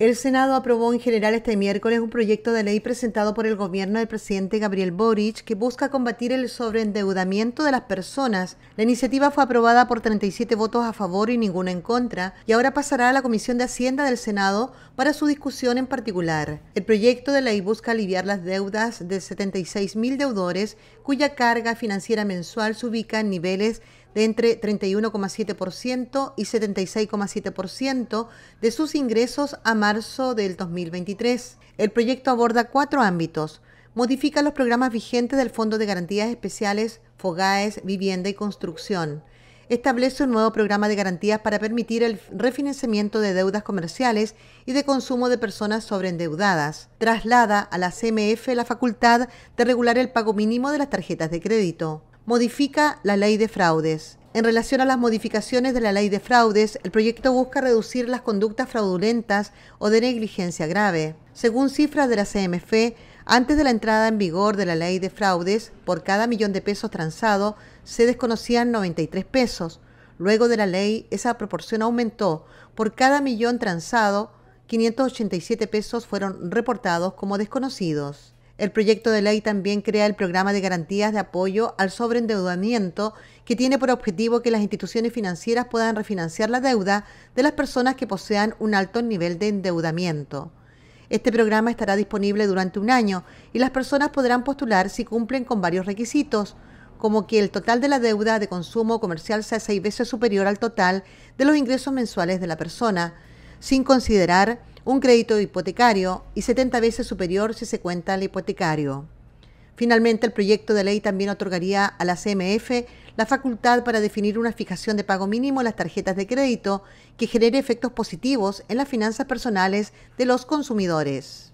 El Senado aprobó en general este miércoles un proyecto de ley presentado por el gobierno del presidente Gabriel Boric que busca combatir el sobreendeudamiento de las personas. La iniciativa fue aprobada por 37 votos a favor y ninguno en contra y ahora pasará a la Comisión de Hacienda del Senado para su discusión en particular. El proyecto de ley busca aliviar las deudas de 76 mil deudores cuya carga financiera mensual se ubica en niveles de entre 31,7% y 76,7% de sus ingresos a marzo del 2023. El proyecto aborda cuatro ámbitos. Modifica los programas vigentes del Fondo de Garantías Especiales, FOGAES, Vivienda y Construcción. Establece un nuevo programa de garantías para permitir el refinanciamiento de deudas comerciales y de consumo de personas sobreendeudadas. Traslada a la CMF la facultad de regular el pago mínimo de las tarjetas de crédito modifica la ley de fraudes. En relación a las modificaciones de la ley de fraudes, el proyecto busca reducir las conductas fraudulentas o de negligencia grave. Según cifras de la CMF, antes de la entrada en vigor de la ley de fraudes, por cada millón de pesos transado se desconocían 93 pesos. Luego de la ley, esa proporción aumentó. Por cada millón transado, 587 pesos fueron reportados como desconocidos. El proyecto de ley también crea el programa de garantías de apoyo al sobreendeudamiento que tiene por objetivo que las instituciones financieras puedan refinanciar la deuda de las personas que posean un alto nivel de endeudamiento. Este programa estará disponible durante un año y las personas podrán postular si cumplen con varios requisitos, como que el total de la deuda de consumo comercial sea seis veces superior al total de los ingresos mensuales de la persona, sin considerar un crédito hipotecario y 70 veces superior si se cuenta el hipotecario. Finalmente, el proyecto de ley también otorgaría a la CMF la facultad para definir una fijación de pago mínimo en las tarjetas de crédito que genere efectos positivos en las finanzas personales de los consumidores.